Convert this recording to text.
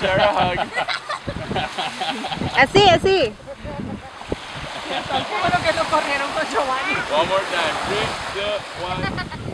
there. A hug. Así, así. Como lo que lo corrieron con Giovanni. One more time. Three, two, one.